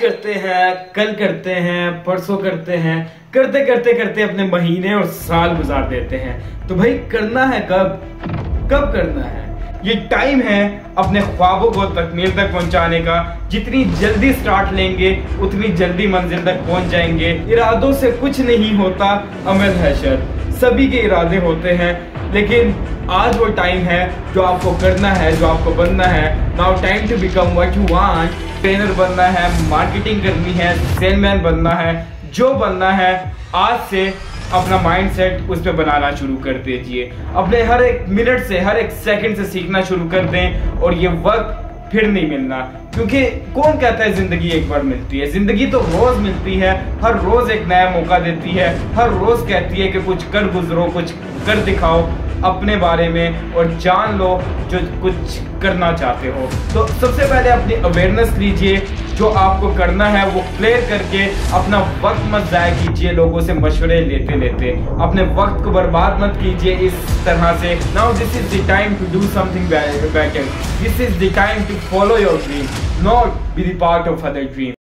करते हैं, कल करते हैं, परसों करते हैं, करते करते करते अपने महीने और साल गुजार देते हैं। तो भाई, करना है कब? कब करना है? ये टाइम है अपने ख्वाबों को तकमील तक पहुँचाने का। जितनी जल्दी स्टार्ट लेंगे, उतनी जल्दी मंजिल तक पहुँच जाएँगे। इरादों से कुछ नहीं होता, अमल है शर। सभी के इरादे होते हैं। लेकिन आज वो टाइम है जो आपको करना है, जो आपको बनना है। Now time to become what you want trainer बनना है मार्केटिंग करनी है सेलमैन बनना है, जो बनना है, आज से अपना माइंड सेट उस पर बनाना शुरू कर दीजिए। अपने हर एक मिनट से, हर एक सेकंड से सीखना शुरू कर दें और ये वक्त फिर नहीं मिलना। क्योंकि कौन कहता है ज़िंदगी एक बार मिलती है? ज़िंदगी तो रोज मिलती है, हर रोज एक नया मौका देती है, हर रोज कहती है कि कुछ कर गुजरो, कुछ कर दिखाओ, अपने बारे में और जान लो जो कुछ करना चाहते हो। तो सबसे पहले अपनी अवेयरनेस लीजिए जो आपको करना है, वो क्लियर करके अपना वक्त मत ज़ाय कीजिए लोगों से मशवरे लेते लेते। अपने वक्त को बर्बाद मत कीजिए इस तरह से। Now this is the time to do something this is the time to follow your dream not be the part of other dream